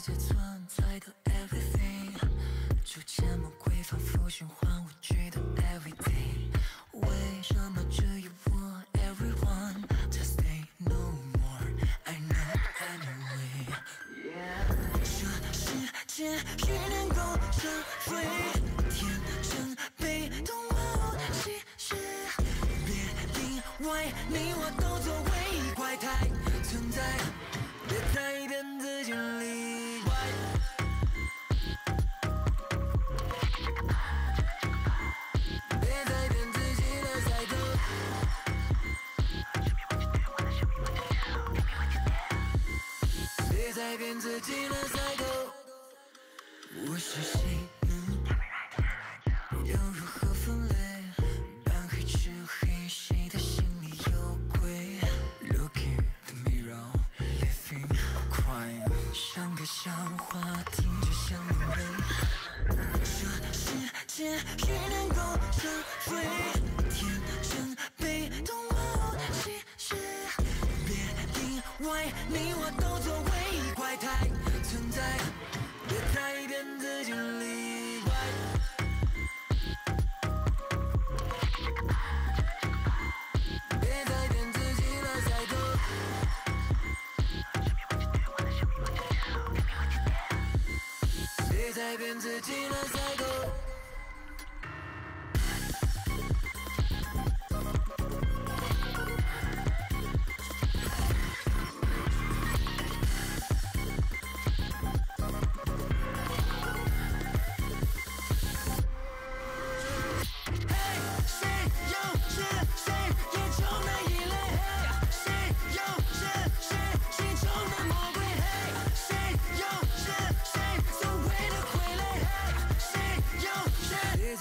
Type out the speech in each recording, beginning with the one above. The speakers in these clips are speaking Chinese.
界存在的 everything，逐渐魔鬼反复循环无惧的 everything。为什么只有我 everyone just say no more？I know anyway。这世界谁能够这对？天真被动，哦，其实别因为你我都别再骗自己的赛头。我是谁呢？又如何分类？白黑之黑，谁的心里有鬼？Look in the mirror, living or crying，像个笑话，听着像流泪。这世界谁能够这对？天真被动，哦，其实别因为你我都别再骗自己的赛头。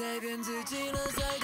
改变？自己了，再